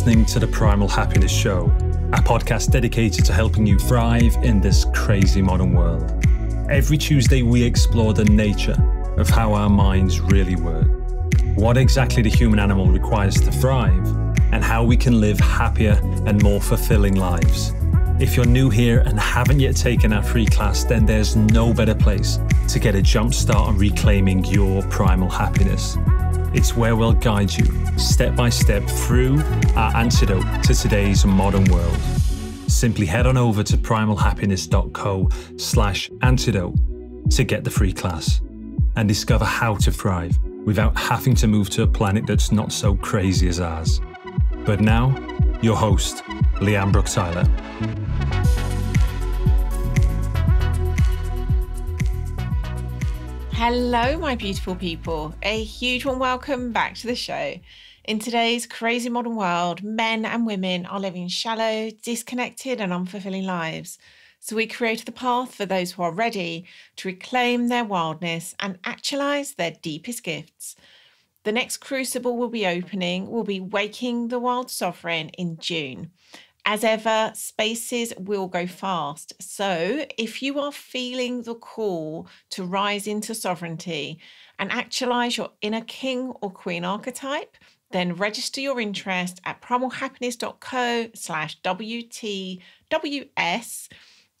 listening to the Primal Happiness Show, a podcast dedicated to helping you thrive in this crazy modern world. Every Tuesday, we explore the nature of how our minds really work, what exactly the human animal requires to thrive, and how we can live happier and more fulfilling lives. If you're new here and haven't yet taken our free class, then there's no better place to get a jump start on reclaiming your primal happiness. It's where we'll guide you step by step through our antidote to today's modern world. Simply head on over to primalhappiness.co slash antidote to get the free class and discover how to thrive without having to move to a planet that's not so crazy as ours. But now, your host, Lian Brook Tyler. Hello, my beautiful people. A huge one welcome back to the show. In today's crazy modern world, men and women are living shallow, disconnected, and unfulfilling lives. So, we created the path for those who are ready to reclaim their wildness and actualize their deepest gifts. The next crucible we'll be opening will be Waking the Wild Sovereign in June. As ever, spaces will go fast. So, if you are feeling the call to rise into sovereignty and actualize your inner king or queen archetype, then register your interest at primalhappiness.co slash WTWS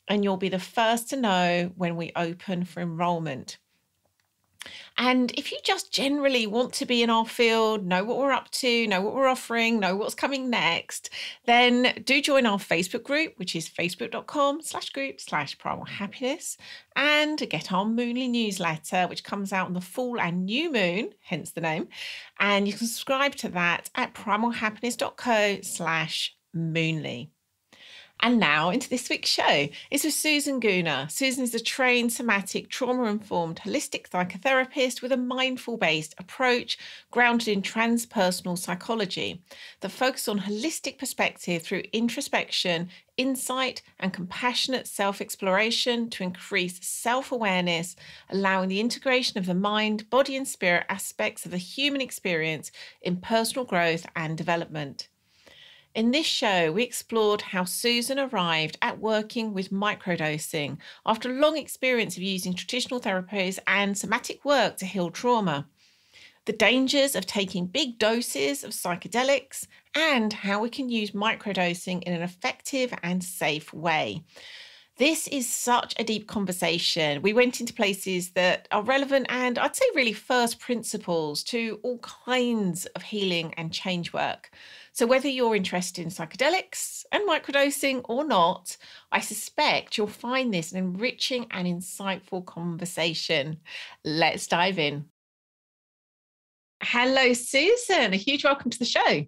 and you'll be the first to know when we open for enrollment. And if you just generally want to be in our field, know what we're up to, know what we're offering, know what's coming next, then do join our Facebook group, which is facebook.com slash group slash primal happiness, and get our Moonly newsletter, which comes out on the full and new moon, hence the name. And you can subscribe to that at primalhappiness.co slash moonly. And now into this week's show. It's with Susan Guner. Susan is a trained somatic trauma informed holistic psychotherapist with a mindful based approach grounded in transpersonal psychology that focuses on holistic perspective through introspection, insight, and compassionate self exploration to increase self awareness, allowing the integration of the mind, body, and spirit aspects of the human experience in personal growth and development. In this show, we explored how Susan arrived at working with microdosing after a long experience of using traditional therapies and somatic work to heal trauma, the dangers of taking big doses of psychedelics, and how we can use microdosing in an effective and safe way. This is such a deep conversation. We went into places that are relevant and I'd say really first principles to all kinds of healing and change work. So, whether you're interested in psychedelics and microdosing or not, I suspect you'll find this an enriching and insightful conversation. Let's dive in. Hello, Susan. A huge welcome to the show.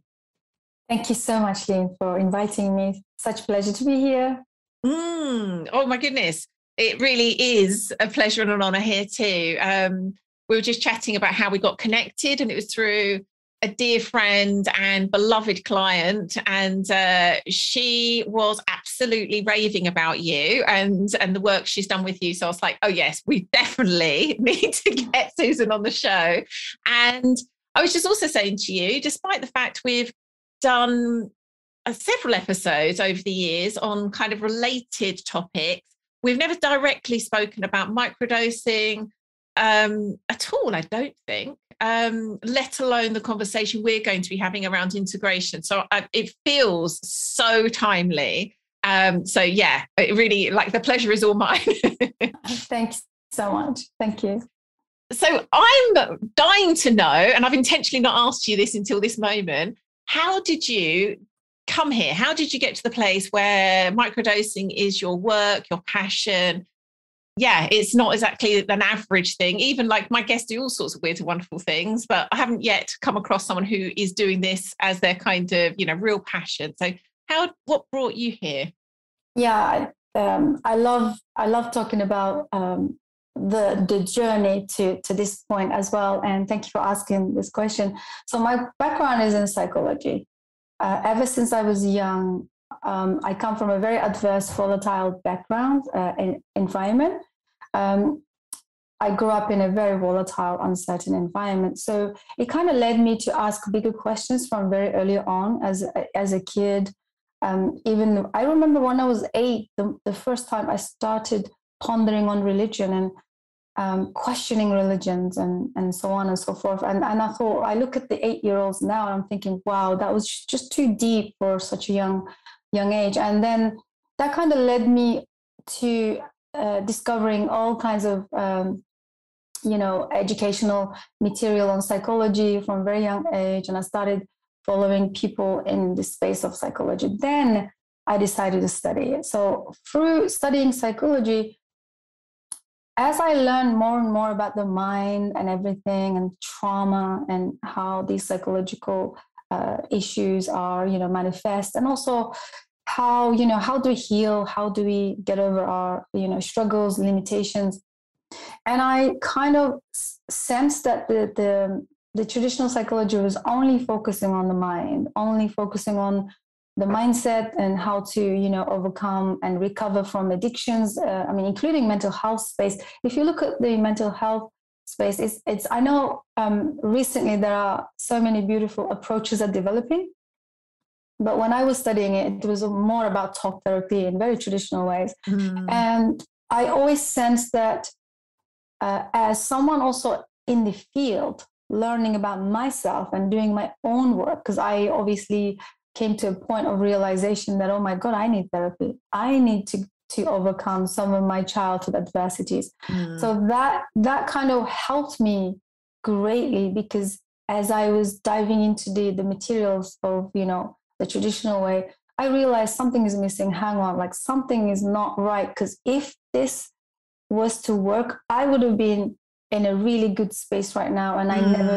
Thank you so much, Lian, for inviting me. Such a pleasure to be here. Mm, oh, my goodness. It really is a pleasure and an honor here, too. Um, we were just chatting about how we got connected, and it was through a dear friend and beloved client and uh, she was absolutely raving about you and and the work she's done with you so i was like oh yes we definitely need to get susan on the show and i was just also saying to you despite the fact we've done several episodes over the years on kind of related topics we've never directly spoken about microdosing um, at all i don't think um, let alone the conversation we're going to be having around integration. So uh, it feels so timely. Um, so yeah, it really like the pleasure is all mine. Thanks so much. Thank you. So I'm dying to know, and I've intentionally not asked you this until this moment. How did you come here? How did you get to the place where microdosing is your work, your passion, yeah, it's not exactly an average thing. Even like my guests do all sorts of weird and wonderful things, but I haven't yet come across someone who is doing this as their kind of, you know, real passion. So how what brought you here? Yeah, um, I love I love talking about um, the the journey to to this point as well. And thank you for asking this question. So my background is in psychology. Uh, ever since I was young, um, I come from a very adverse, volatile background uh, environment. Um, I grew up in a very volatile, uncertain environment. So it kind of led me to ask bigger questions from very early on as as a kid. Um, even I remember when I was eight, the, the first time I started pondering on religion and um, questioning religions and and so on and so forth. And and I thought I look at the eight year olds now and I'm thinking, wow, that was just too deep for such a young young age. And then that kind of led me to uh, discovering all kinds of um, you know educational material on psychology from very young age and i started following people in the space of psychology then i decided to study it so through studying psychology as i learned more and more about the mind and everything and trauma and how these psychological uh, issues are you know manifest and also how you know how do we heal? How do we get over our you know struggles limitations? And I kind of sensed that the, the, the traditional psychology was only focusing on the mind, only focusing on the mindset and how to you know overcome and recover from addictions uh, i mean including mental health space. If you look at the mental health space it's, it's i know um, recently there are so many beautiful approaches are developing. But when i was studying it it was more about talk therapy in very traditional ways. Mm. and i always sensed that uh, as someone also in the field learning about myself and doing my own work because i obviously came to a point of realization that oh my god i need therapy i need to to overcome some of my childhood adversities mm. so that that kind of helped me greatly because as i was diving into the the materials of you know the traditional way i realized something is missing hang on like something is not right because if this was to work, I would have been in a really good space right now. And I mm. never,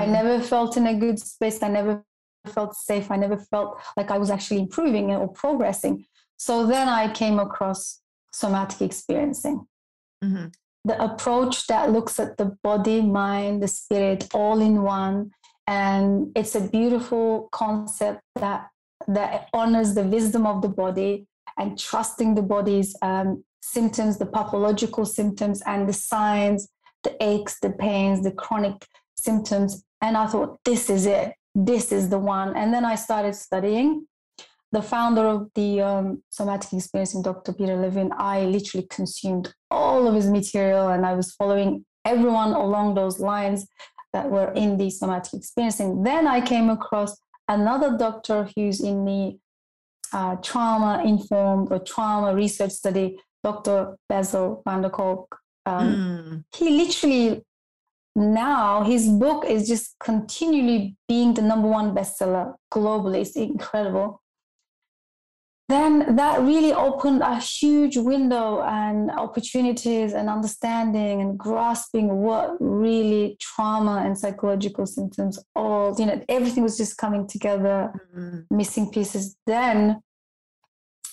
I mm. never felt in a good space. I never felt safe. I never felt like I was actually improving or progressing. So then I came across somatic experiencing. Mm-hmm. The approach that looks at the body, mind, the spirit all in one. And it's a beautiful concept that that honors the wisdom of the body and trusting the body's um, symptoms, the pathological symptoms, and the signs, the aches, the pains, the chronic symptoms. And I thought, this is it. This is the one. And then I started studying. The founder of the um, somatic experiencing, Dr. Peter Levine, I literally consumed all of his material and I was following everyone along those lines that were in the somatic experiencing. Then I came across another doctor who's in the uh, trauma informed or trauma research study Dr. Bessel van der Kolk. Um, mm. He literally now his book is just continually being the number one bestseller globally. It's incredible. Then that really opened a huge window and opportunities and understanding and grasping what really trauma and psychological symptoms all, you know, everything was just coming together, mm-hmm. missing pieces. Then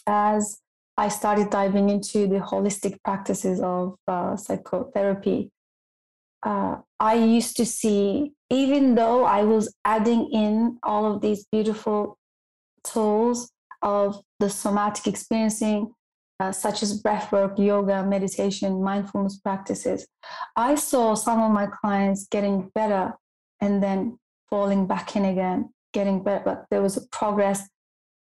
as I started diving into the holistic practices of uh, psychotherapy. Uh, I used to see, even though I was adding in all of these beautiful tools of the somatic experiencing, uh, such as breathwork, yoga, meditation, mindfulness practices, I saw some of my clients getting better and then falling back in again, getting better. But there was a progress,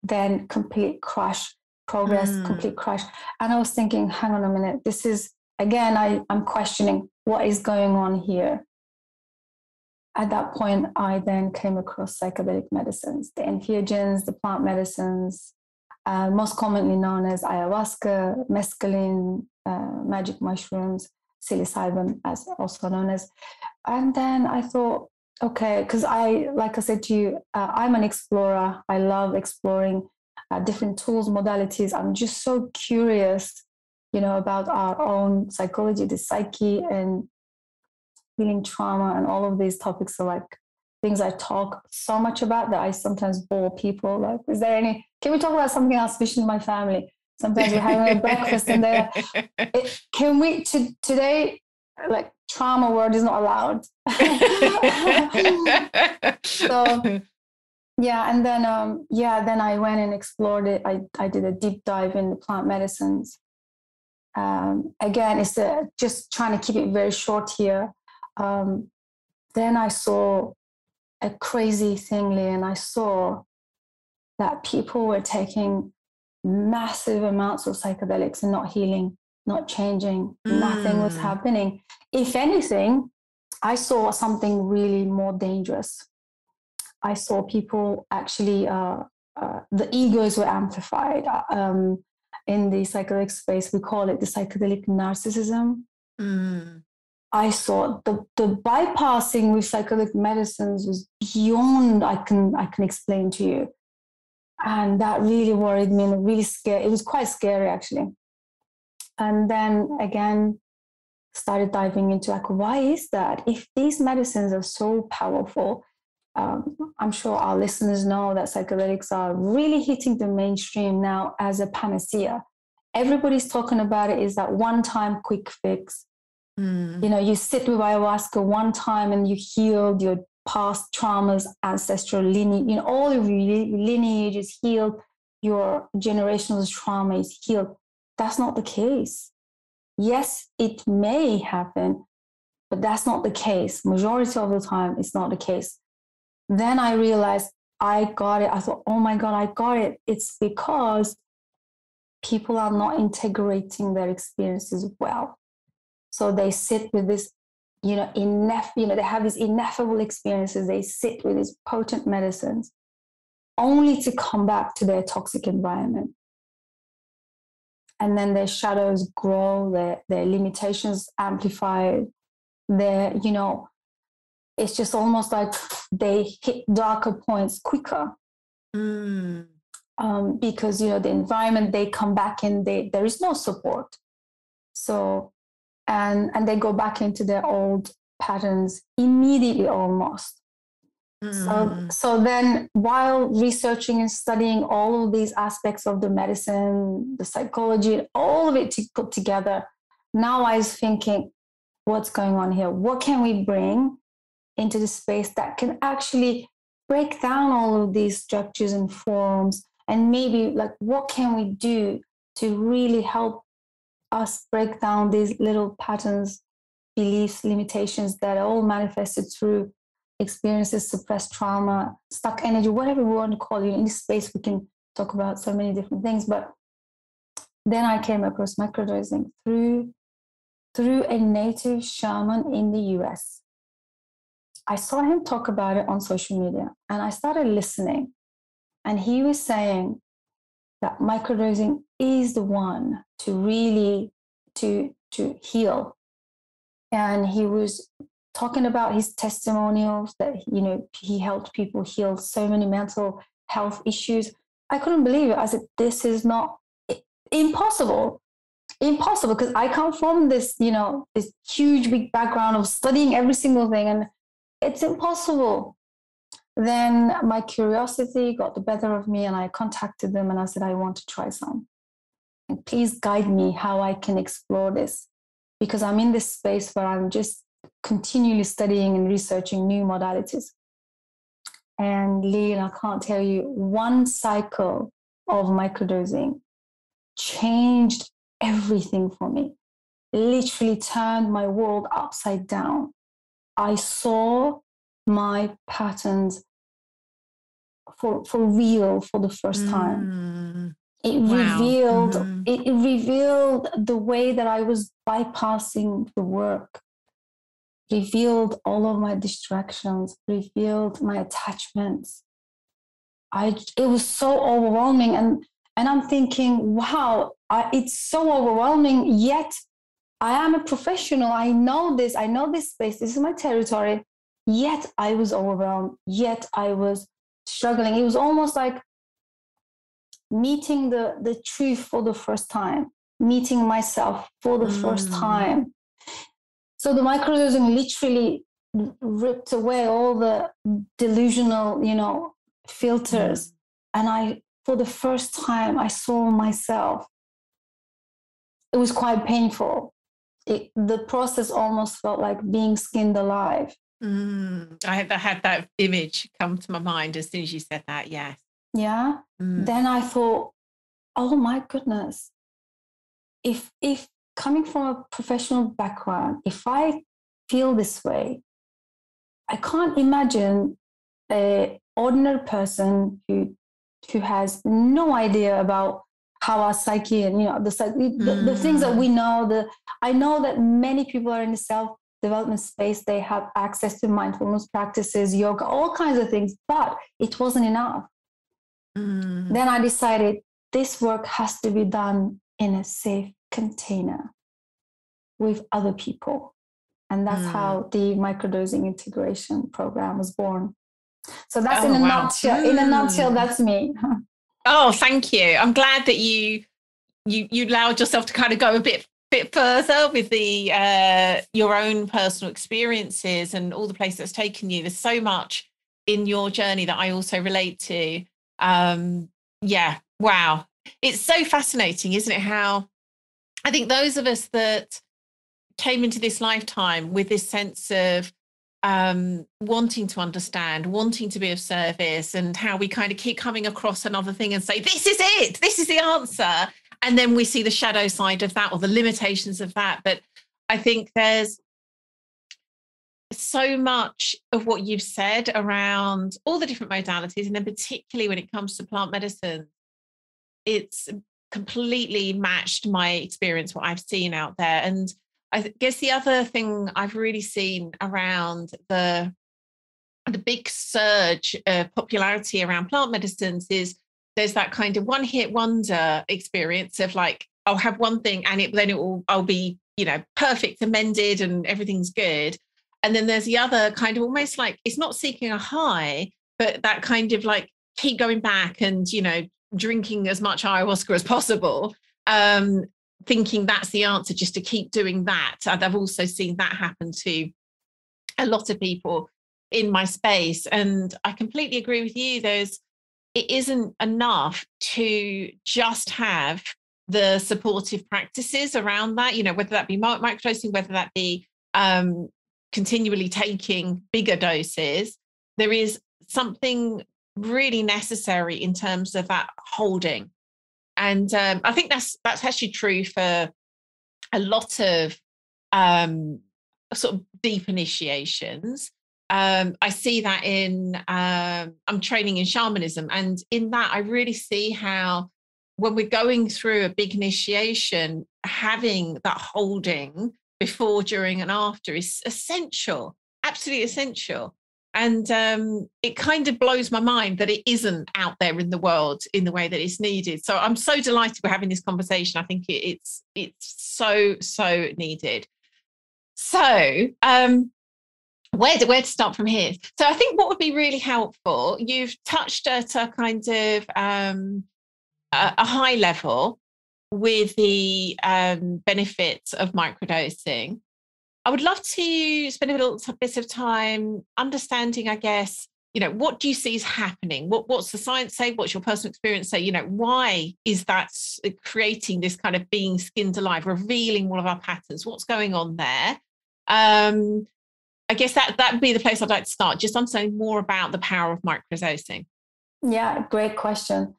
then complete crush progress, mm. complete crash. And I was thinking, hang on a minute, this is, again, I, I'm questioning what is going on here. At that point, I then came across psychedelic medicines, the entheogens, the plant medicines, uh, most commonly known as ayahuasca, mescaline, uh, magic mushrooms, psilocybin, as also known as. And then I thought, okay, because I, like I said to you, uh, I'm an explorer. I love exploring uh, different tools, modalities. I'm just so curious, you know, about our own psychology, the psyche, and healing trauma, and all of these topics are like things I talk so much about that I sometimes bore people. Like, is there any? Can we talk about something else? Especially my family. Sometimes we're having a breakfast and they can we to, today like trauma word is not allowed. so yeah and then um yeah then i went and explored it i i did a deep dive in the plant medicines um, again, it's a, just trying to keep it very short here. Um, then I saw a crazy thing, Lee, and I saw that people were taking massive amounts of psychedelics and not healing, not changing, mm. nothing was mm. happening. If anything, I saw something really more dangerous. I saw people actually, uh, uh, the egos were amplified. Uh, um, in the psychedelic space, we call it the psychedelic narcissism. Mm. I saw the, the bypassing with psychedelic medicines was beyond I can I can explain to you. And that really worried me and really scared. It was quite scary actually. And then again, started diving into like why is that? If these medicines are so powerful, um, I'm sure our listeners know that psychedelics are really hitting the mainstream now as a panacea. Everybody's talking about it is that one time quick fix. Mm. You know, you sit with ayahuasca one time and you healed your past traumas, ancestral lineage, you know, all your lineage is healed, your generational trauma is healed. That's not the case. Yes, it may happen, but that's not the case. Majority of the time, it's not the case then I realized I got it. I thought, oh my God, I got it. It's because people are not integrating their experiences well. So they sit with this, you know, enough, you know, they have these ineffable experiences. They sit with these potent medicines only to come back to their toxic environment. And then their shadows grow, their, their limitations amplified, their, you know, it's just almost like they hit darker points quicker. Mm. Um, because you know the environment they come back in, they there is no support. So and and they go back into their old patterns immediately almost. Mm. So, so then while researching and studying all of these aspects of the medicine, the psychology, all of it to put together, now I was thinking, what's going on here? What can we bring into the space that can actually break down all of these structures and forms. And maybe like what can we do to really help us break down these little patterns beliefs limitations that are all manifested through experiences suppressed trauma stuck energy whatever we want to call it. In this space we can talk about so many different things but then i came across microdosing through through a native shaman in the us I saw him talk about it on social media and I started listening. And he was saying that microdosing is the one to really to to heal. And he was talking about his testimonials that you know he helped people heal so many mental health issues. I couldn't believe it. I said, this is not impossible. Impossible because I come from this, you know, this huge big background of studying every single thing and it's impossible. Then my curiosity got the better of me, and I contacted them and I said, I want to try some. And please guide me how I can explore this because I'm in this space where I'm just continually studying and researching new modalities. And Lee, I can't tell you, one cycle of microdosing changed everything for me. Literally turned my world upside down. I saw my patterns for for real for the first time. Mm. It wow. revealed mm-hmm. it, it revealed the way that I was bypassing the work, revealed all of my distractions, revealed my attachments. I it was so overwhelming and and I'm thinking, wow, I, it's so overwhelming. Yet I am a professional. I know this. I know this space. This is my territory. Yet I was overwhelmed. Yet I was struggling. It was almost like meeting the, the truth for the first time, meeting myself for the mm. first time. So the microdosing literally ripped away all the delusional, you know, filters. Mm. And I, for the first time, I saw myself. It was quite painful it, the process almost felt like being skinned alive. Mm, I had that image come to my mind as soon as you said that. Yes. Yeah. Mm. Then I thought, oh my goodness, if if coming from a professional background, if I feel this way, I can't imagine a ordinary person who who has no idea about how our psyche and you know the, the, the things that we mm. know the i know that many people are in the self development space they have access to mindfulness practices yoga all kinds of things but it wasn't enough mm. then i decided this work has to be done in a safe container with other people and that's mm. how the microdosing integration program was born so that's oh, in a wow. nutshell in a nutshell that's me Oh, thank you. I'm glad that you you you allowed yourself to kind of go a bit bit further with the uh, your own personal experiences and all the places that's taken you. There's so much in your journey that I also relate to. Um, yeah, wow, it's so fascinating, isn't it? How I think those of us that came into this lifetime with this sense of um, wanting to understand, wanting to be of service, and how we kind of keep coming across another thing and say, This is it, this is the answer. And then we see the shadow side of that or the limitations of that. But I think there's so much of what you've said around all the different modalities, and then particularly when it comes to plant medicine, it's completely matched my experience, what I've seen out there. And I guess the other thing I've really seen around the the big surge of popularity around plant medicines is there's that kind of one hit wonder experience of like I'll have one thing and it then it will I'll be you know perfect amended and everything's good. And then there's the other kind of almost like it's not seeking a high but that kind of like keep going back and you know drinking as much ayahuasca as possible. Um thinking that's the answer just to keep doing that. And i've also seen that happen to a lot of people in my space. And i completely agree with you. There's it isn't enough to just have the supportive practices around that you know whether that be microdosing whether that be um, continually taking bigger doses. There is something really necessary in terms of that holding and um, I think that's that's actually true for a lot of um, sort of deep initiations. Um, I see that in um, I'm training in shamanism, and in that I really see how when we're going through a big initiation, having that holding before, during, and after is essential, absolutely essential and um, it kind of blows my mind that it isn't out there in the world in the way that it's needed. So i'm so delighted we're having this conversation. I think it's it's so so needed. So um, where to, where to start from here? So i think what would be really helpful you've touched at a kind of um, a, a high level with the um, benefits of microdosing I would love to spend a little bit of time understanding, I guess, you know, what do you see is happening? What what's the science say? What's your personal experience say? You know, why is that creating this kind of being skinned alive, revealing all of our patterns? What's going on there? Um, I guess that that would be the place I'd like to start. Just understanding more about the power of microdosing. Yeah, great question.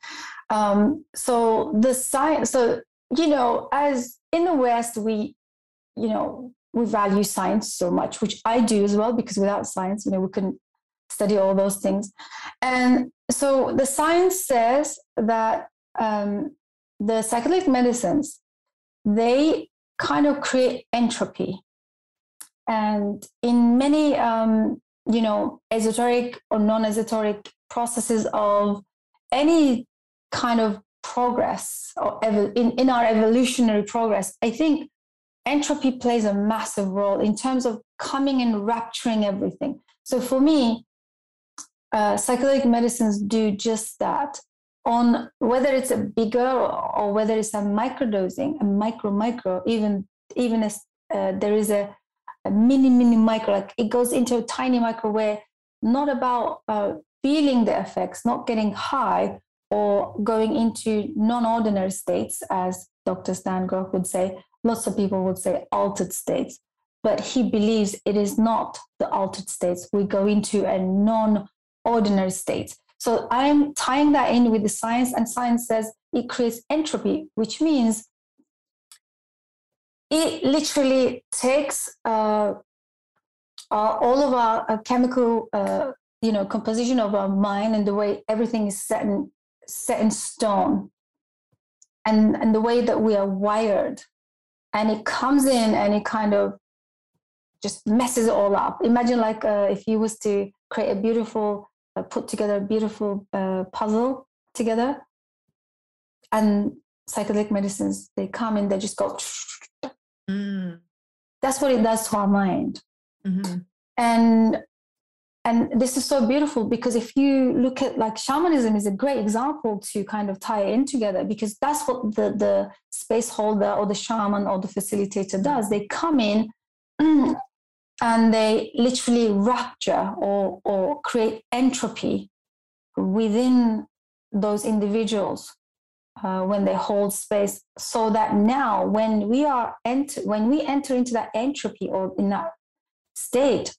Um, so the science, so you know, as in the West, we, you know, we value science so much, which I do as well, because without science, you know, we couldn't study all those things. And so the science says that um, the psychedelic medicines, they kind of create entropy. And in many, um, you know, esoteric or non-esoteric processes of any kind of progress or ev- in, in our evolutionary progress, I think entropy plays a massive role in terms of coming and rapturing everything. So for me, uh, psychedelic medicines do just that. On whether it's a bigger or, or whether it's a microdosing, a micro micro, even even as uh, there is a, a, mini mini micro, like it goes into a tiny micro where not about uh, feeling the effects, not getting high or going into non-ordinary states, as Dr. Stan Grof would say, lots of people would say altered states, but he believes it is not the altered states. We go into a non ordinary state. So I'm tying that in with the science, and science says it creates entropy, which means it literally takes uh, uh, all of our uh, chemical, uh, you know, composition of our mind and the way everything is set in set in stone, and and the way that we are wired, and it comes in and it kind of just messes it all up. Imagine like uh, if you was to create a beautiful, uh, put together a beautiful puzzle together, and psychedelic medicines they come in, they just go. Mm. That's what it does to our mind. Mm-hmm. And and this is so beautiful because if you look at like shamanism is a great example to kind of tie in together because that's what the the space holder or the shaman or the facilitator does. They come in and they literally rupture or or create entropy within those individuals uh, when they hold space so that now when we are enter when we enter into that entropy or in that state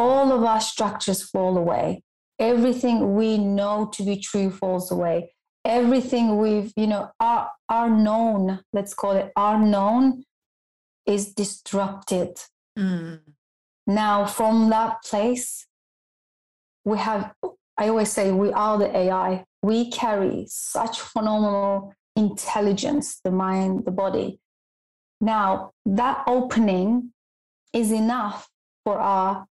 all of our structures fall away. Everything we know to be true falls away. Everything we've you know our our known let's call it our known is disrupted. Mm. now from that place we have i always say we are the ai we carry such phenomenal intelligence the mind the body. Now that opening is enough for our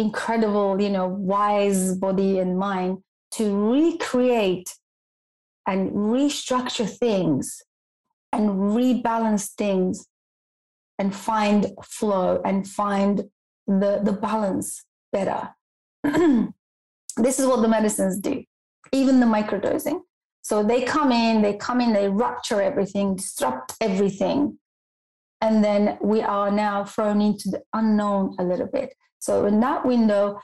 incredible, you know, wise body and mind to recreate and restructure things and rebalance things and find flow and find the, the balance better. this is what the medicines do, even the microdosing. So they come in, they come in, they rupture everything, disrupt everything. And then we are now thrown into the unknown a little bit. So in that window,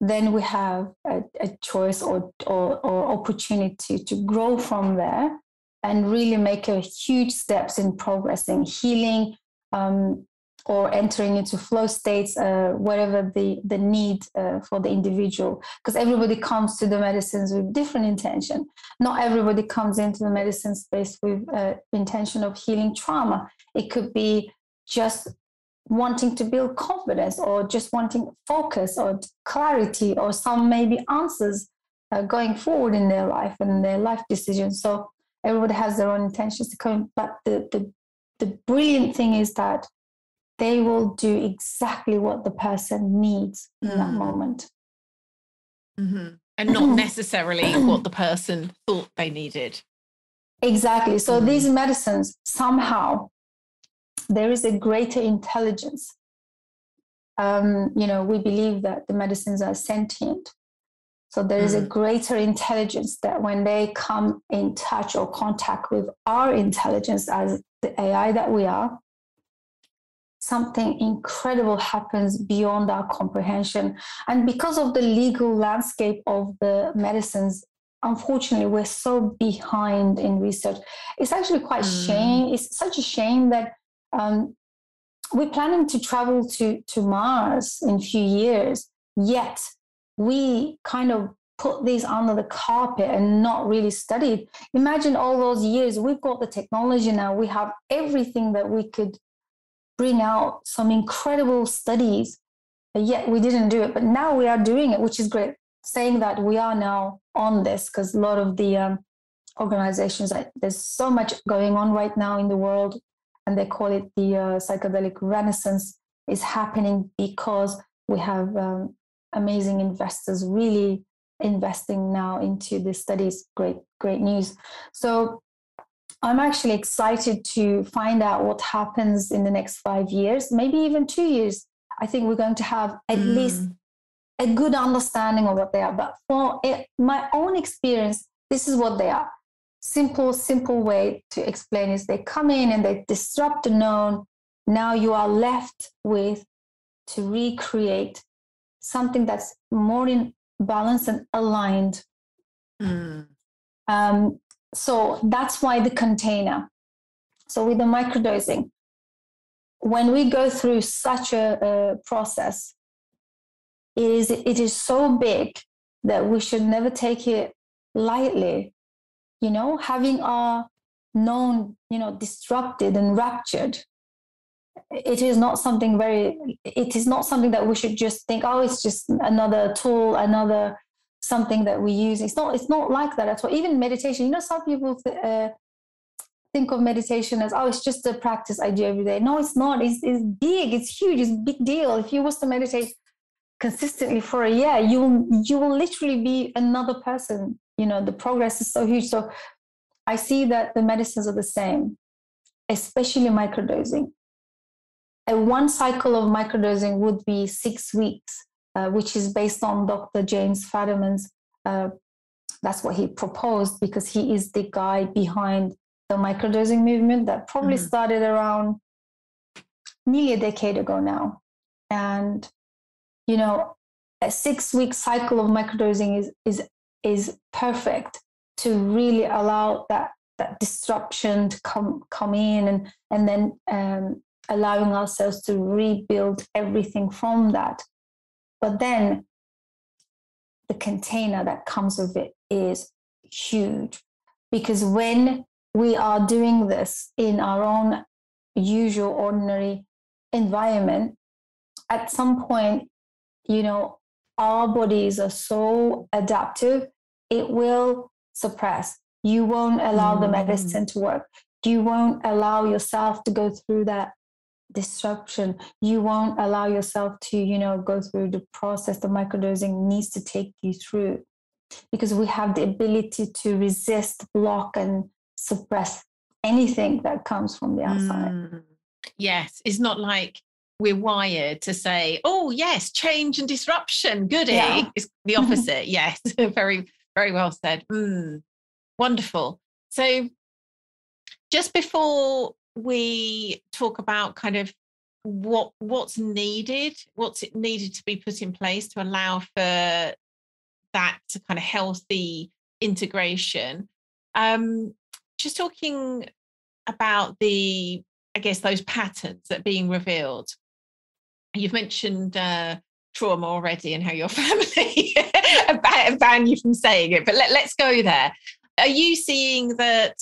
then we have a, a choice or, or, or opportunity to grow from there and really make a huge steps in progressing, healing, um, or entering into flow states, uh, whatever the, the need uh, for the individual. Because everybody comes to the medicines with different intention. Not everybody comes into the medicine space with uh, intention of healing trauma. It could be just wanting to build confidence or just wanting focus or clarity or some maybe answers uh, going forward in their life and their life decisions. So everybody has their own intentions to come, but the, the, the brilliant thing is that they will do exactly what the person needs in mm. that moment. Mm-hmm. And not necessarily what the person thought they needed. Exactly. So mm. these medicines somehow there is a greater intelligence. Um, you know, we believe that the medicines are sentient. So there is mm-hmm. a greater intelligence that when they come in touch or contact with our intelligence as the AI that we are, something incredible happens beyond our comprehension. And because of the legal landscape of the medicines, unfortunately, we're so behind in research. It's actually quite mm. shame. It's such a shame that um, we're planning to travel to, to Mars in a few years, yet we kind of put these under the carpet and not really studied. Imagine all those years, we've got the technology now, we have everything that we could bring out some incredible studies, but yet we didn't do it. But now we are doing it, which is great. Saying that we are now on this because a lot of the um, organizations, there's so much going on right now in the world and they call it the uh, psychedelic renaissance, is happening because we have um, amazing investors really investing now into the studies. Great, great news. So I'm actually excited to find out what happens in the next five years, maybe even two years. I think we're going to have at mm. least a good understanding of what they are. But for it, my own experience, this is what they are simple, simple way to explain is they come in and they disrupt the known. Now you are left with to recreate something that's more in balance and aligned. Mm. Um, so that's why the container. So with the microdosing, when we go through such a, a process, it is, it is so big that we should never take it lightly you know having our known, you know, disrupted and ruptured, it is not something very, it is not something that we should just think, oh, it's just another tool, another something that we use. It's not, it's not like that at all. Even meditation, you know, some people uh, think of meditation as, oh, it's just a practice I do every day. No, it's not. It's, it's big, it's huge, it's a big deal. If you was to meditate consistently for a year, you will, you will literally be another person. You know, the progress is so huge. So I see that the medicines are the same, especially microdosing. A one cycle of microdosing would be six weeks, uh, which is based on Dr. James Fadiman's. Uh, that's what he proposed because he is the guy behind the microdosing movement that probably mm-hmm. started around nearly a decade ago now. And, you know, a six week cycle of microdosing is, is, is perfect to really allow that that disruption to come come in and and then um, allowing ourselves to rebuild everything from that. But then the container that comes with it is huge because when we are doing this in our own usual ordinary environment at some point you know our bodies are so adaptive it will suppress. You won't allow mm. the medicine to work. You won't allow yourself to go through that disruption. You won't allow yourself to, you know, go through the process the microdosing needs to take you through because we have the ability to resist, block, and suppress anything that comes from the outside. Mm. Yes, it's not like we're wired to say, oh, yes, change and disruption, goody. Yeah. It's the opposite. yes, very, very well said. Mm, wonderful. So, just before we talk about kind of what what's needed, what's it needed to be put in place to allow for that kind of healthy integration. Um, just talking about the, I guess, those patterns that are being revealed. You've mentioned uh, trauma already and how your family ban you from saying it, but let, let's go there. Are you seeing that,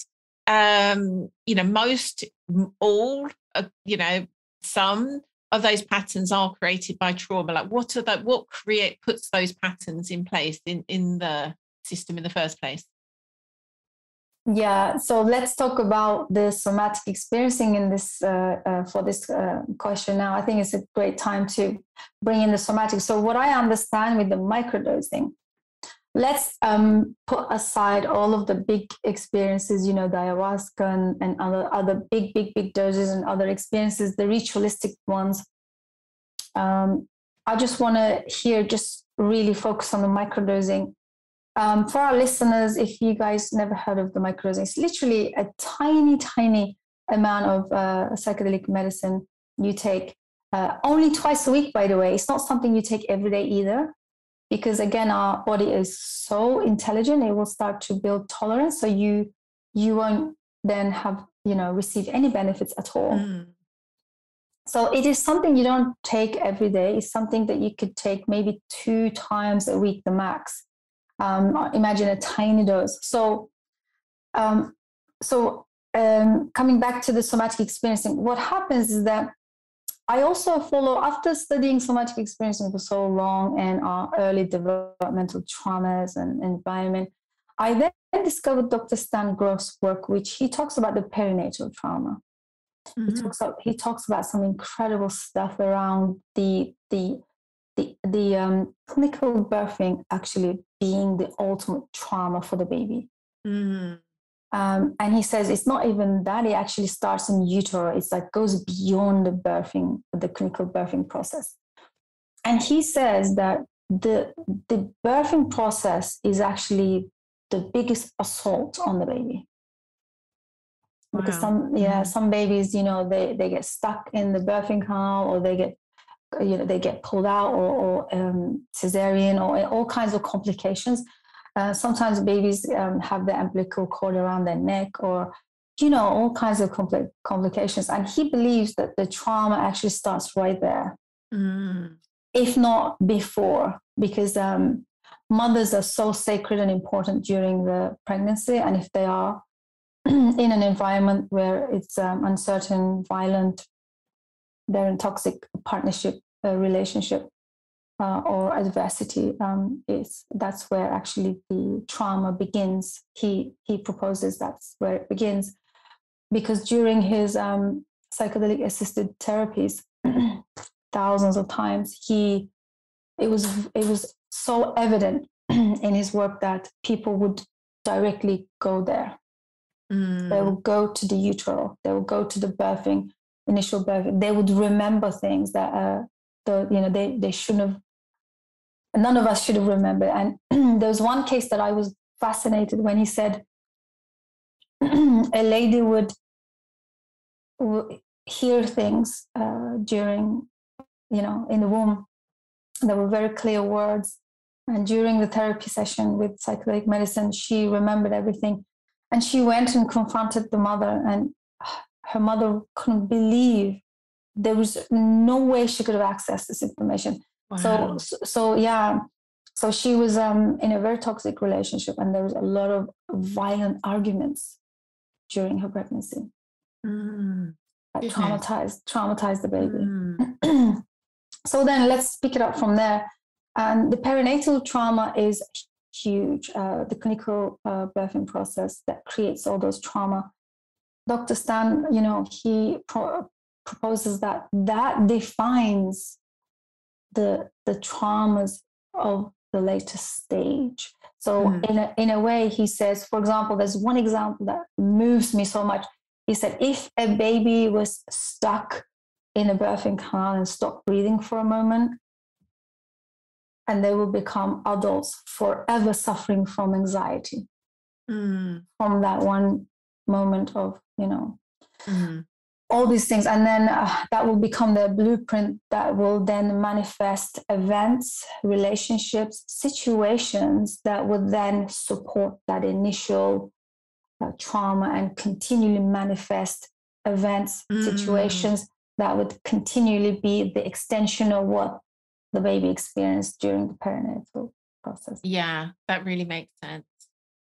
um, you know, most, all, uh, you know, some of those patterns are created by trauma? Like what are that, what create, puts those patterns in place in, in the system in the first place? Yeah, so let's talk about the somatic experiencing in this uh, uh, for this uh, question now. I think it's a great time to bring in the somatic. So, what I understand with the microdosing, let's um, put aside all of the big experiences, you know, the ayahuasca and, and other other big, big, big doses and other experiences, the ritualistic ones. Um, I just want to here just really focus on the microdosing um, for our listeners, if you guys never heard of the microdosing, it's literally a tiny, tiny amount of uh, psychedelic medicine you take uh, only twice a week, by the way. It's not something you take every day either, because again, our body is so intelligent, it will start to build tolerance. So you you won't then have you know receive any benefits at all. Mm. So it is something you don't take every day. It's something that you could take maybe two times a week, the max um, imagine a tiny dose. So, um, so um, coming back to the somatic experiencing, what happens is that I also follow after studying somatic experiencing for so long and our early developmental traumas and environment. I then discovered Dr. Stan Grof's work, which he talks about the perinatal trauma. Mm-hmm. He talks about he talks about some incredible stuff around the the the the um, clinical birthing actually being the ultimate trauma for the baby. Mm. Um, and he says it's not even that; it actually starts in utero. It's like goes beyond the birthing, the clinical birthing process. And he says that the the birthing process is actually the biggest assault on the baby because wow. some yeah mm-hmm. some babies you know they they get stuck in the birthing canal or they get you know they get pulled out or, or um, cesarean or all kinds of complications. Uh, sometimes babies um, have the umbilical cord around their neck or you know all kinds of compl- complications and he believes that the trauma actually starts right there mm. if not before because um, mothers are so sacred and important during the pregnancy and if they are in an environment where it's um, uncertain, violent, they're in toxic partnership uh, relationship uh, or adversity um, is that's where actually the trauma begins. He he proposes that's where it begins, because during his um, psychedelic assisted therapies, thousands of times he it was it was so evident in his work that people would directly go there. Mm. They would go to the utero. They would go to the birthing, initial birth, They would remember things that uh, the you know they they shouldn't have none of us should have remembered. And there was one case that I was fascinated when he said a lady would, hear things uh, during, you know, in the womb. There were very clear words. And during the therapy session with psychedelic medicine, she remembered everything. And she went and confronted the mother, and her mother couldn't believe there was no way she could have accessed this information. Wow. So, so yeah. So she was um, in a very toxic relationship, and there was a lot of violent arguments during her pregnancy. Mm. That traumatized, traumatized the baby. Mm. so then let's pick it up from there. And the perinatal trauma is huge. Uh, the clinical uh, birthing process that creates all those trauma. Dr. Stan, you know, he pro- proposes that that defines the the traumas of the latest stage. So mm. in a, in a way, he says, for example, there's one example that moves me so much. He said, if a baby was stuck in a birthing canal and stopped breathing for a moment, and they will become adults forever suffering from anxiety mm. from that one moment of, you know, mm all these things and then uh, that will become the blueprint that will then manifest events relationships situations that would then support that initial uh, trauma and continually manifest events mm. situations that would continually be the extension of what the baby experienced during the perinatal process yeah that really makes sense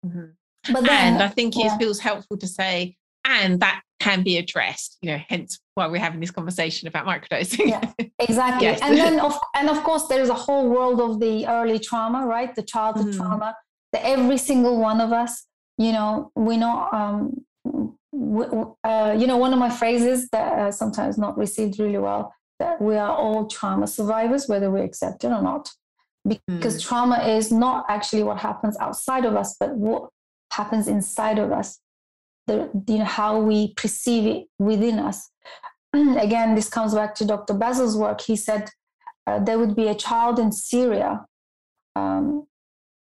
mm-hmm. but then, and i think yeah. it feels helpful to say and that can be addressed you know hence why we're having this conversation about microdosing yeah, exactly yes. and then of and of course there's a whole world of the early trauma right the childhood mm. trauma that every single one of us you know we know um uh, you know one of my phrases that uh, sometimes not received really well that we are all trauma survivors whether we accept it or not because mm. trauma is not actually what happens outside of us but what happens inside of us the, you know, how we perceive it within us. Again, this comes back to Dr. Bessel's work. He said uh, there would be a child in Syria, um,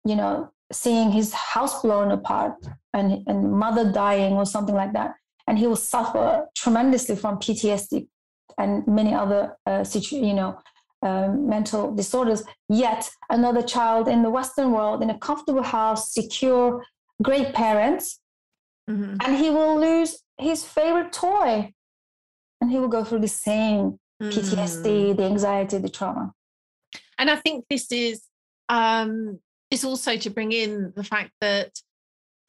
you know, seeing his house blown apart and, and mother dying or something like that. And he will suffer tremendously from PTSD and many other, uh, situ- you know, um, mental disorders. Yet another child in the Western world in a comfortable house, secure, great parents, mm-hmm. and he will lose his favorite toy and he will go through the same PTSD, mm. the anxiety, the trauma. And I think this is um, is also to bring in the fact that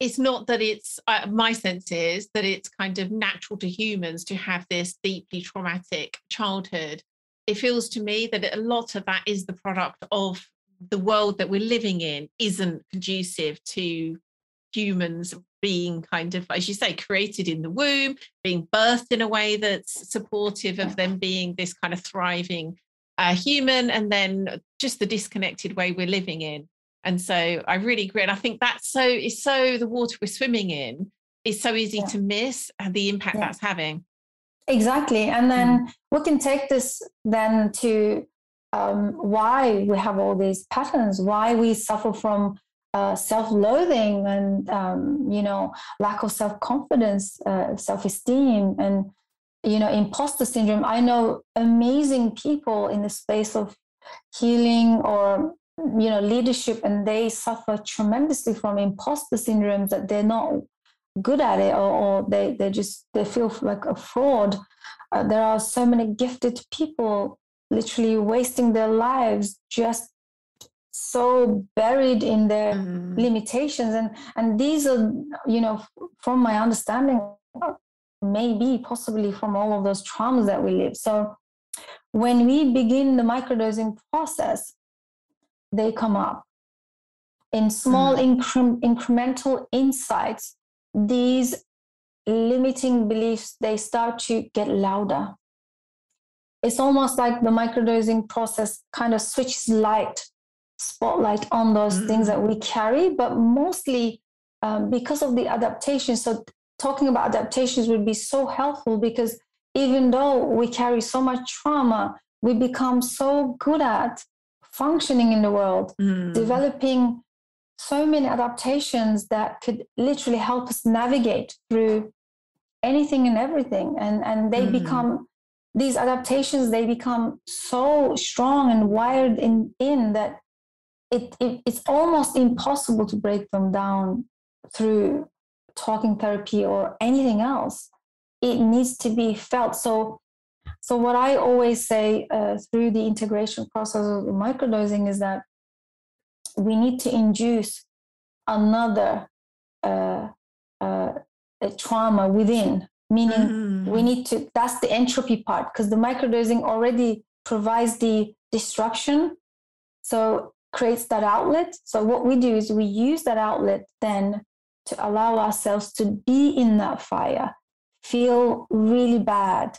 it's not that it's uh, my sense is that it's kind of natural to humans to have this deeply traumatic childhood. It feels to me that a lot of that is the product of the world that we're living in isn't conducive to humans being kind of, as you say, created in the womb, being birthed in a way that's supportive of them being this kind of thriving uh, human, and then just the disconnected way we're living in. And so I really agree. And I think that's so, is so the water we're swimming in is so easy yeah. to miss and the impact yeah. that's having. Exactly. And then mm. we can take this then to um, why we have all these patterns, why we suffer from uh, self-loathing and um, you know lack of self-confidence uh, self-esteem and you know imposter syndrome. I know amazing people in the space of healing or you know leadership and they suffer tremendously from imposter syndrome that they're not good at it or, or they they just they feel like a fraud. Uh, there are so many gifted people literally wasting their lives just so buried in their mm. limitations and and these are you know from my understanding maybe possibly from all of those traumas that we live so when we begin the microdosing process they come up in small mm. incre- incremental insights these limiting beliefs they start to get louder it's almost like the microdosing process kind of switches light spotlight on those mm-hmm. things that we carry but mostly um, because of the adaptation so talking about adaptations would be so helpful because even though we carry so much trauma we become so good at functioning in the world mm. developing so many adaptations that could literally help us navigate through anything and everything and and they mm. become these adaptations they become so strong and wired in in that it, it it's almost impossible to break them down through talking therapy or anything else. It needs to be felt. So so what i always say uh, through the integration process of microdosing is that we need to induce another uh, uh, trauma within meaning mm-hmm. we need to that's the entropy part because the microdosing already provides the destruction. So creates that outlet so what we do is we use that outlet then to allow ourselves to be in that fire feel really bad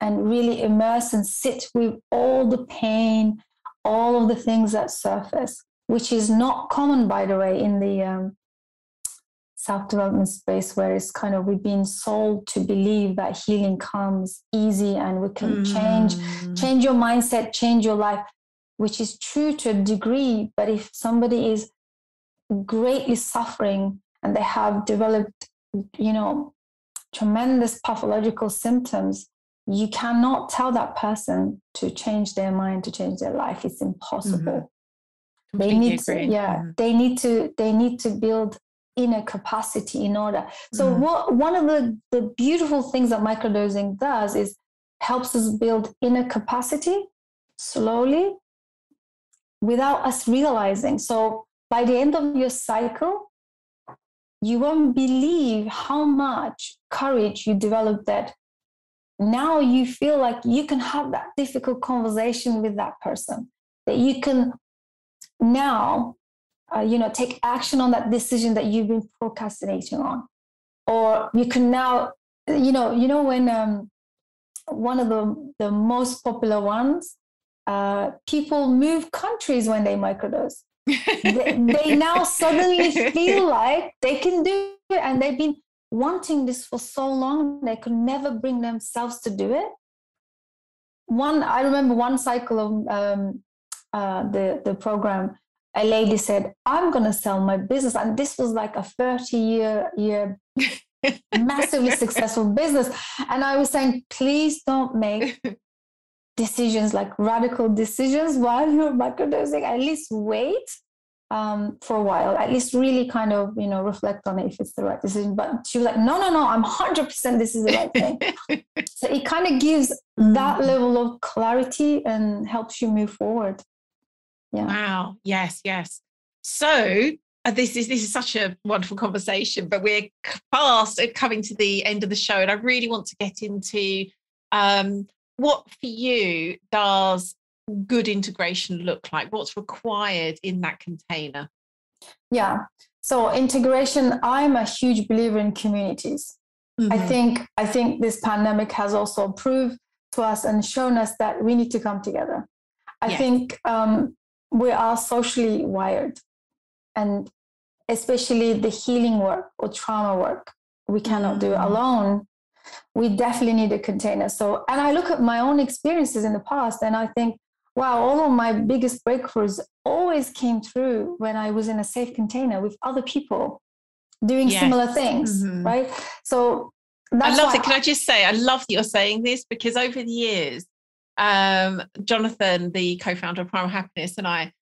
and really immerse and sit with all the pain all of the things that surface which is not common by the way in the um, self development space where it's kind of we've been sold to believe that healing comes easy and we can mm. change change your mindset change your life which is true to a degree but if somebody is greatly suffering and they have developed you know tremendous pathological symptoms you cannot tell that person to change their mind to change their life it's impossible mm-hmm. they need to yeah mm-hmm. they need to they need to build inner capacity in order. So mm. what one of the, the beautiful things that microdosing does is helps us build inner capacity slowly without us realizing. So by the end of your cycle, you won't believe how much courage you developed that now you feel like you can have that difficult conversation with that person that you can now uh, you know take action on that decision that you've been procrastinating on or you can now you know you know when um, one of the the most popular ones uh, people move countries when they microdose they, they now suddenly feel like they can do it and they've been wanting this for so long they could never bring themselves to do it one i remember one cycle of um, uh, the the program a lady said, I'm going to sell my business. And this was like a 30 year, year massively successful business. And I was saying, please don't make decisions like radical decisions while you're microdosing. At least wait um, for a while. At least really kind of, you know, reflect on it if it's the right decision. But she was like, no, no, no, I'm 100% this is the right thing. so it kind of gives that mm. level of clarity and helps you move forward. Yeah. Wow. Yes. Yes. So uh, this is this is such a wonderful conversation, but we're fast at coming to the end of the show, and I really want to get into um, what for you does good integration look like? What's required in that container? Yeah. So integration, I'm a huge believer in communities. Mm-hmm. I think I think this pandemic has also proved to us and shown us that we need to come together. I yes. think um, we are socially wired and especially the healing work or trauma work we cannot do mm. alone we definitely need a container so and i look at my own experiences in the past and i think wow all of my biggest breakthroughs always came through when i was in a safe container with other people doing yes. similar things mm-hmm. right so I love it. Can I just say, I love that you're saying this because over the years, um, Jonathan, the co-founder of Primal Happiness, and I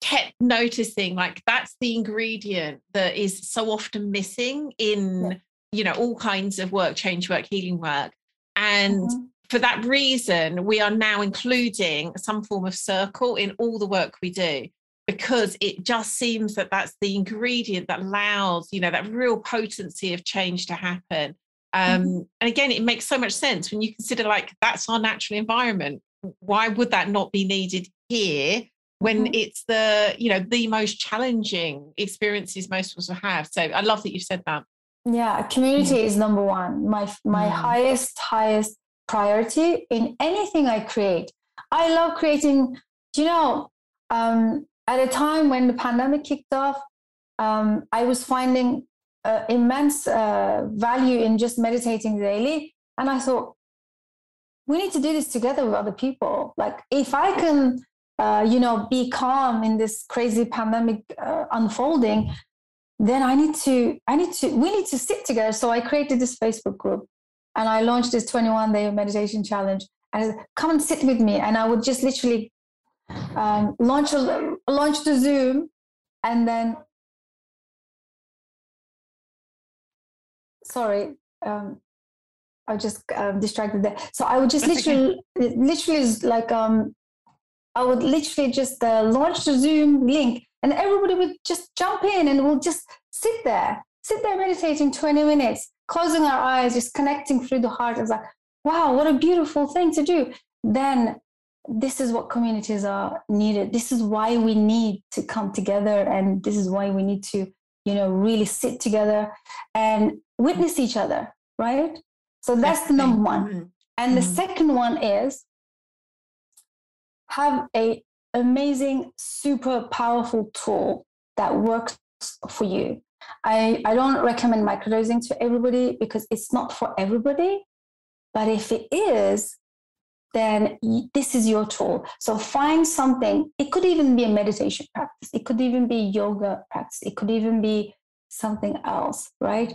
kept noticing like that's the ingredient that is so often missing in yeah. You know all kinds of work, change work, healing work, and. Mm-hmm. for that reason, we are now including some form of circle in all the work we do because it just seems that that's the ingredient that allows, you know, that real potency of change to happen. Um, mm-hmm. And again, it makes so much sense when you consider like that's our natural environment. Why would that not be needed here when mm-hmm. it's the, you know, the most challenging experiences most of us will have? So I love that you said that. Yeah, community mm. is number one. My my mm. highest highest priority in anything I create. I love creating. You know, um, at a time when the pandemic kicked off, um, I was finding uh, immense uh, value in just meditating daily, and I thought we need to do this together with other people. Like if I can, uh, you know, be calm in this crazy pandemic uh, unfolding, then I need to, I need to, we need to sit together. So I created this Facebook group and I launched this 21 day meditation challenge. And I said, come and sit with me. And I would just literally um, launch, a, launch the Zoom and then, sorry, um, I just um, distracted there. So I would just That's literally, okay. literally like, um, I would literally just uh, launch the Zoom link and everybody would just jump in and we'll just sit there, sit there meditating 20 minutes closing our eyes, just connecting through the heart. It's like, wow, what a beautiful thing to do. Then this is what communities are needed. This is why we need to come together. And this is why we need to, you know, really sit together and witness each other, right? So that's the number one. And the mm-hmm. second one is have a amazing, super powerful tool that works for you. I, I don't recommend microdosing to everybody because it's not for everybody. But if it is, then this is your tool. So find something. It could even be a meditation practice. It could even be yoga practice. It could even be something else, right?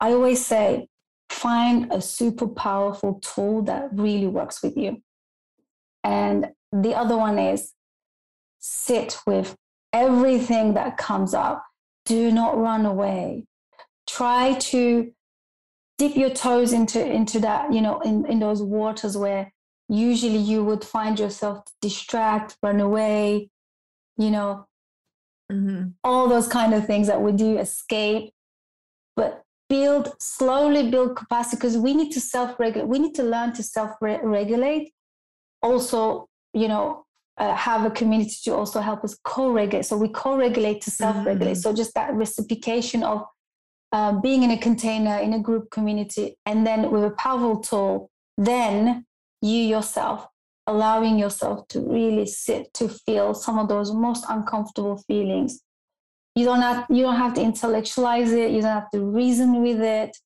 I always say, find a super powerful tool that really works with you. And the other one is sit with everything that comes up. Do not run away. Try to dip your toes into into that you know in, in those waters where usually you would find yourself distract run away you know mm-hmm. all those kind of things that we do escape. But build slowly build capacity because we need to self-regulate we need to learn to self-regulate also you know uh, have a community to also help us co-regulate. So we co-regulate to self-regulate. Mm-hmm. So just that reciprocation of uh, being in a container in a group community, and then with a powerful tool, then you yourself allowing yourself to really sit to feel some of those most uncomfortable feelings. You don't have you don't have to intellectualize it. You don't have to reason with it.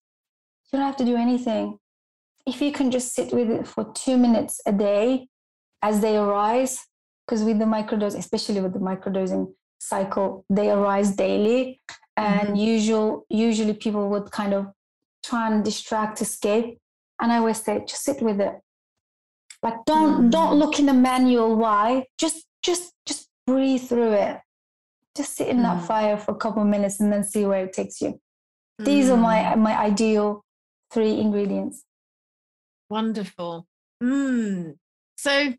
You don't have to do anything. If you can just sit with it for two minutes a day as they arise, because with the microdose, especially with the microdosing cycle, they arise daily, and mm-hmm. usual usually people would kind of try and distract, escape, and I always say, just sit with it. Like don't mm-hmm. don't look in the manual why. Just just just breathe through it. Just sit in mm-hmm. that fire for a couple of minutes and then see where it takes you. These are my mm. my ideal three ingredients. Wonderful. Mm. So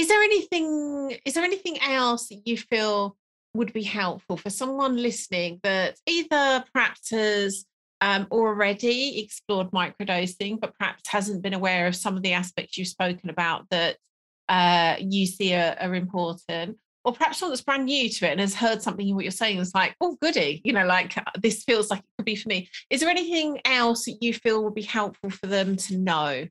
is there anything is there anything else that you feel would be helpful for someone listening that either perhaps has um, already explored microdosing but perhaps hasn't been aware of some of the aspects you've spoken about that uh, you see are, are important or perhaps someone that's brand new to it and has heard something in what you're saying is like, oh, goody, you know, like uh, this feels like it could be for me. Is there anything else that you feel would be helpful for them to know?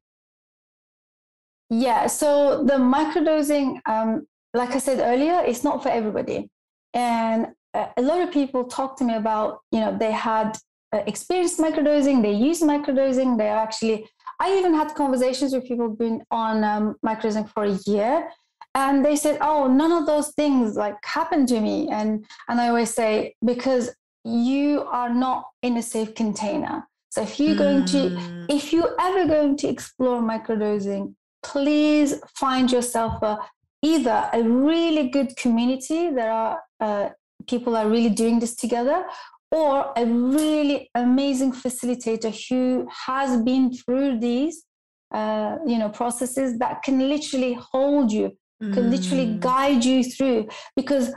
Yeah, so the microdosing, um, like I said earlier, it's not for everybody. And a lot of people talk to me about, you know, they had uh, experienced microdosing, they use microdosing, they are actually, I even had conversations with people been on um, microdosing for a year. And they said, "Oh, none of those things like happened to me." And and I always say because you are not in a safe container. So if you're going to, hmm. if you're ever going to explore microdosing, please find yourself a, either a really good community that are uh, people are really doing this together or a really amazing facilitator who has been through these uh, you know processes that can literally hold you mm. can literally mm. guide you through because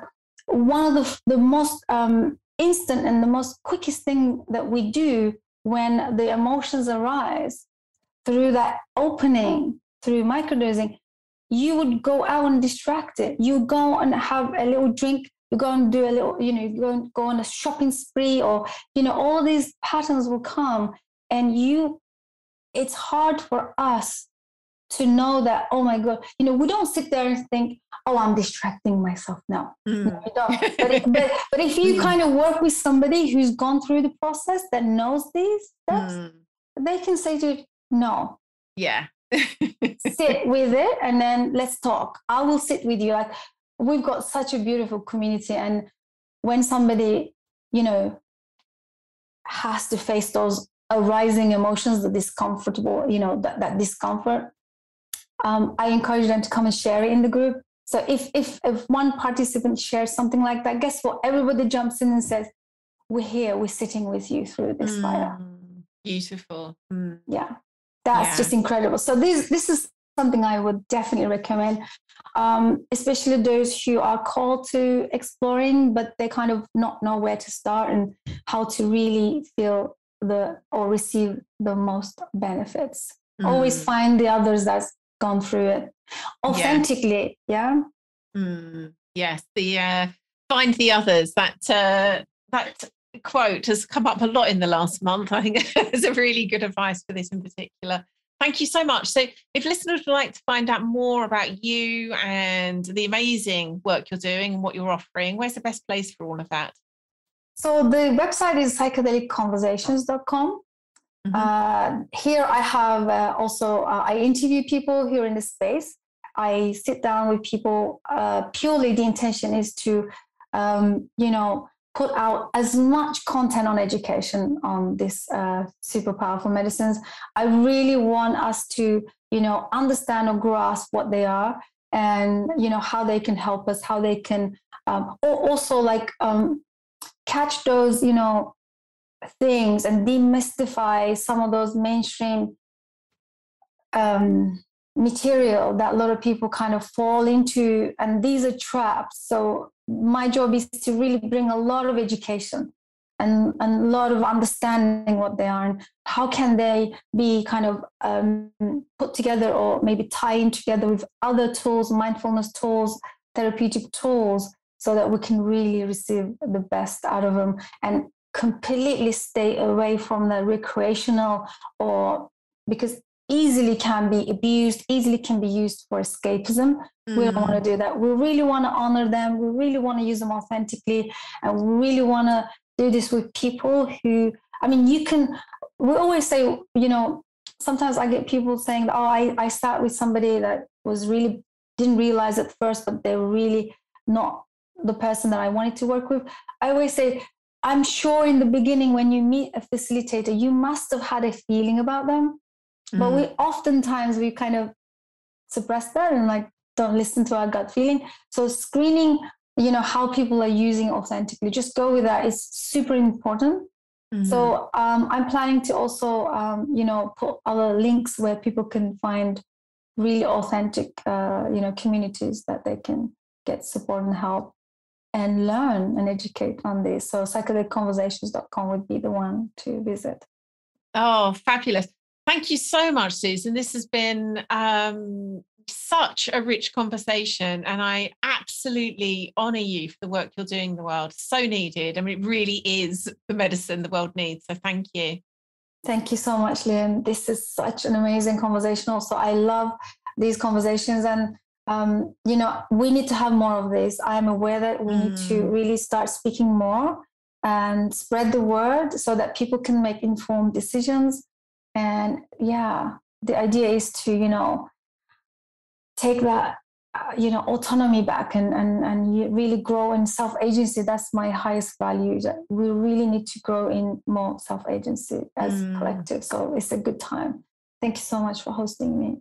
one of the, the most um, instant and the most quickest thing that we do when the emotions arise through that opening through microdosing you would go out and distract it you go and have a little drink you go and do a little you know you go and go on a shopping spree or you know all these patterns will come and you it's hard for us to know that oh my god you know we don't sit there and think oh i'm distracting myself now mm. no, we don't but, if, but, but, if you mm. kind of work with somebody who's gone through the process that knows these steps mm. they can say to you no yeah sit with it and then let's talk i will sit with you like we've got such a beautiful community and when somebody you know has to face those arising emotions the discomfortable you know that, that discomfort um, I encourage them to come and share it in the group. So if, if, if one participant shares something like that, guess what? Everybody jumps in and says, we're here, we're sitting with you through this mm, fire. Beautiful. Mm. Yeah, that's yeah. just incredible. So this, this is something I would definitely recommend, um, especially those who are called to exploring, but they kind of not know where to start and how to really feel the or receive the most benefits. Mm. Always find the others that's gone through it authentically yeah, yeah? Mm, yes the uh, find the others that uh, that quote has come up a lot in the last month i think it's a really good advice for this in particular thank you so much so if listeners would like to find out more about you and the amazing work you're doing and what you're offering where's the best place for all of that so the website is psychedelicconversations.com Mm-hmm. Uh, here I have uh, also, uh, I interview people here in the space. I sit down with people. Uh, purely the intention is to, um, you know, put out as much content on education on this uh, super powerful medicines. I really want us to, you know, understand or grasp what they are and, you know, how they can help us, how they can um, also like um, catch those, you know, things and demystify some of those mainstream um, material that a lot of people kind of fall into and these are traps. So my job is to really bring a lot of education and, and a lot of understanding what they are and how can they be kind of um, put together or maybe tie in together with other tools mindfulness tools therapeutic tools so that we can really receive the best out of them and completely stay away from the recreational or because easily can be abused, easily can be used for escapism. Mm. We don't want to mm. do that. We really want to honor them. We really want to use them authentically. And we really want to do this with people who, I mean, you can, we always say, you know, sometimes I get people saying, oh, I, I start with somebody that was really, didn't realize at first, but they were really not the person that I wanted to work with. I always say, I'm sure in the beginning, when you meet a facilitator, you must have had a feeling about them. Mm. But we mm. oftentimes we kind of suppress that and like don't listen to our gut feeling. So screening, you know, how people are using authentically, just go with that. It's super important. Mm-hmm. So um, I'm planning to also, um, you know, put other links where people can find really authentic, uh, you know, communities that they can get support and help and learn and educate on this. So psychedelicconversations.com would be the one to visit. Oh, fabulous. Thank you so much, Susan. This has been um, such a rich conversation, and I absolutely honor you for the work you're doing in the world. So needed. I mean, it really is the medicine the world needs. So thank you. Thank you so much, Lian. This is such an amazing conversation. Also, I love these conversations and um, you know, we need to have more of this. I am aware that we mm. need to mm. really start speaking more and spread the word so that people can make informed decisions. And yeah, the idea is to, you know, take that, uh, you know, autonomy back and, and, and really grow in self agency. That's my highest value. We really need to grow in more self agency as mm. collective. So it's a good time. Thank you so much for hosting me.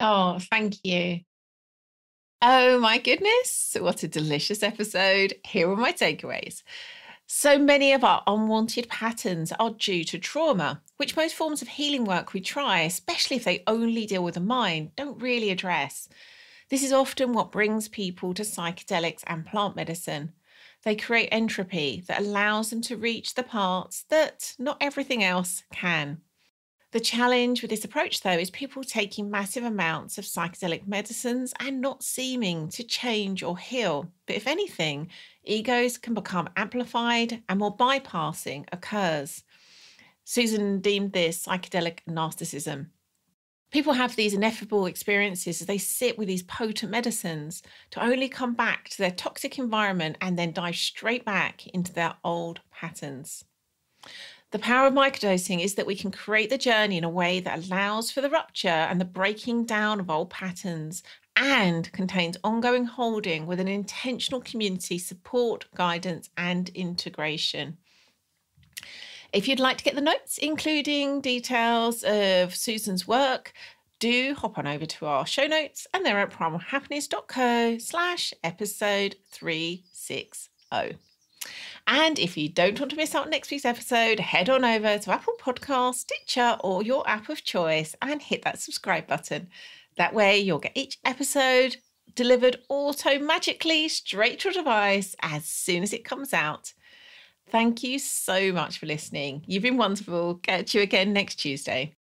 Oh, thank you. Oh my goodness, what a delicious episode. Here are my takeaways. So many of our unwanted patterns are due to trauma, which most forms of healing work we try, especially if they only deal with the mind, don't really address. This is often what brings people to psychedelics and plant medicine. They create entropy that allows them to reach the parts that not everything else can. The challenge with this approach, though, is people taking massive amounts of psychedelic medicines and not seeming to change or heal. But if anything, egos can become amplified and more bypassing occurs. Susan deemed this psychedelic narcissism. People have these ineffable experiences as they sit with these potent medicines to only come back to their toxic environment and then dive straight back into their old patterns. The power of microdosing is that we can create the journey in a way that allows for the rupture and the breaking down of old patterns and contains ongoing holding with an intentional community support, guidance, and integration. If you'd like to get the notes, including details of Susan's work, do hop on over to our show notes and they're at primalhappiness.co slash episode 360. And if you don't want to miss out on next week's episode, head on over to Apple Podcast, Stitcher, or your app of choice and hit that subscribe button. That way, you'll get each episode delivered auto magically straight to your device as soon as it comes out. Thank you so much for listening. You've been wonderful. Catch you again next Tuesday.